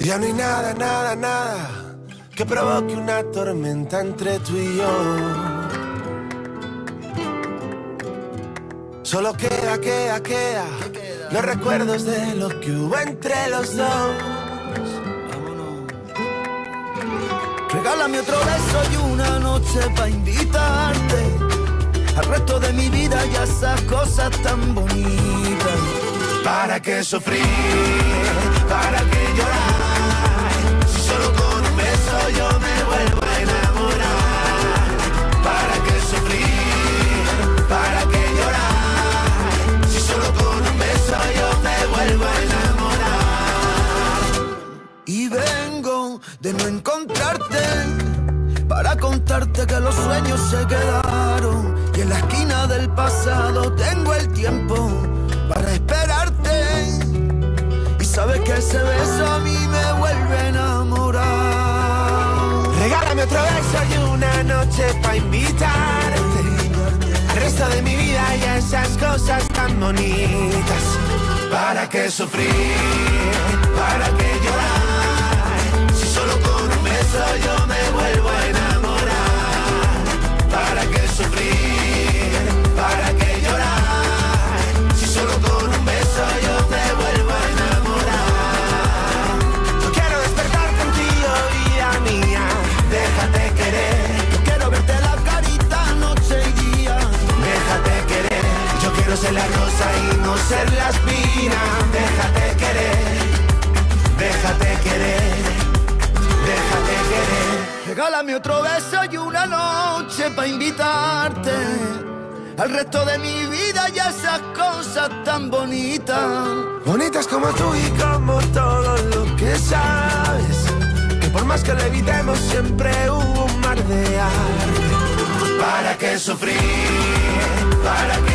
Ya no hay nada, nada, nada que provoque una tormenta entre tú y yo. Solo queda, queda, queda los recuerdos de lo que hubo entre los dos. Regálame otro beso y una noche para invitarte al resto de mi vida y a esas cosas tan bonitas. ¿Para qué sufrir? ¿Para qué llorar? Si solo con un beso yo me vuelvo a enamorar. ¿Para qué sufrir? ¿Para qué llorar? Si solo con un beso yo me vuelvo a enamorar. Y vengo de no encontrarte para contarte que los sueños se quedaron y en la esquina del pasado tengo el tiempo otro beso y una noche para invitarte al resto de mi vida y a esas cosas tan bonitas. ¿Para qué sufrir? ¿Para qué llorar? Ser la espina. Déjate querer, déjate querer, déjate querer. Regálame otro beso y una noche para invitarte al resto de mi vida y a esas cosas tan bonitas. Bonitas como tú y como todo lo que sabes. Que por más que lo evitemos, siempre hubo un mar de arte. ¿Para qué sufrir? ¿Para qué?